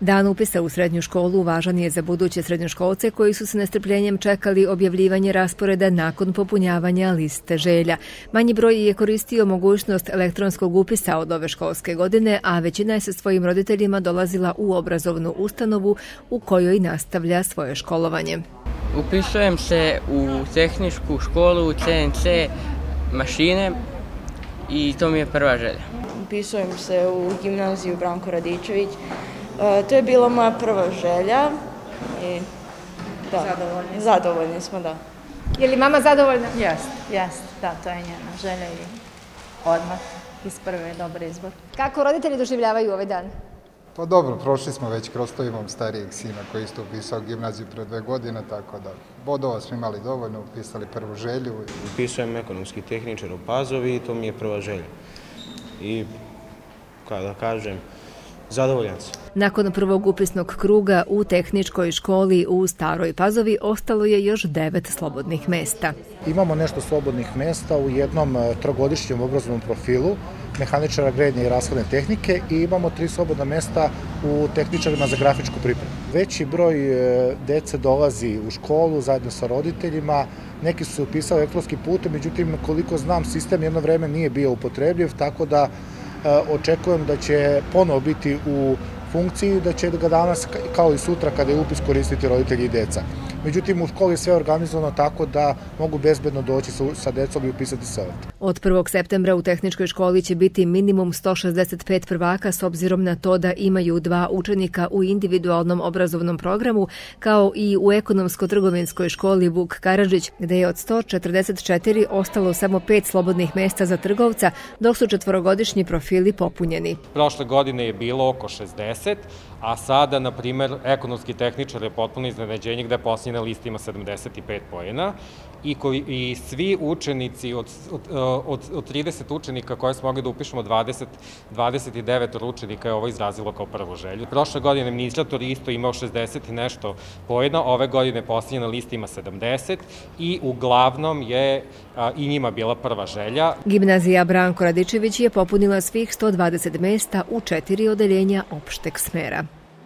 Dan upisa u srednju školu važan je za buduće srednjoškolce koji su s nestrpljenjem čekali objavljivanje rasporeda nakon popunjavanja liste želja. Manji broj je koristio mogućnost elektronskog upisa od ove školske godine, a većina je sa svojim roditeljima dolazila u obrazovnu ustanovu u kojoj nastavlja svoje školovanje. Upisujem se u tehničku školu, CNC, mašine i to mi je prva želja. Upisujem se u gimnaziju Branko Radičević. E, to je bila moja prva želja i da, zadovoljni, zadovoljni smo, da. Je li mama zadovoljna? Jest, jest, da, to je njena želja i odmah iz prve dobar izbor. Kako roditelji doživljavaju ovaj dan? Pa dobro, prošli smo već kroz to, imam starijeg sina koji isto upisao gimnaziju pre dve godine, tako da bodova smo imali dovoljno, upisali prvu želju. Upisujem ekonomski tehničar u Pazovi i to mi je prva želja. I, kada kažem, zadovoljan sam. Nakon prvog upisnog kruga u tehničkoj školi u Staroj Pazovi ostalo je još devet slobodnih mesta. Imamo nešto slobodnih mesta u jednom e, trogodišnjem obrazovnom profilu mehaničara grednje i rashodne tehnike i imamo tri slobodna mesta u tehničarima za grafičku pripremu. Veći broj e, dece dolazi u školu zajedno sa roditeljima, neki su se upisali elektronski putem, međutim, koliko znam, sistem jedno vreme nije bio upotrebljiv, tako da očekujem da će ponovo biti u funkciji, da će ga danas, kao i sutra, kada je upis koristiti roditelji i deca. Međutim, u školi je sve organizovano tako da mogu bezbedno doći sa, sa decom i upisati se ovde. Od 1. septembra u tehničkoj školi će biti minimum 165 prvaka s obzirom na to da imaju dva učenika u individualnom obrazovnom programu, kao i u ekonomsko-trgovinskoj školi Vuk Karadžić, gde je od 144 ostalo samo pet slobodnih mesta za trgovca, dok su četvorogodišnji profili popunjeni. Prošle godine je bilo oko 60, a sada, na primer, ekonomski tehničar je potpuno iznenađenje gde posljedna lista ima 75 pojena i, koji, i svi učenici, od, od, od, od 30 učenika koje smo mogli da upišemo, 20, 29 učenika je ovo izrazilo kao prvu želju. Prošle godine administrator isto imao 60 i nešto pojena, ove godine posljedna lista ima 70 i uglavnom je a, i njima bila prva želja. Gimnazija Branko Radičević je popunila svih 120 mesta u četiri odeljenja opšteg smera.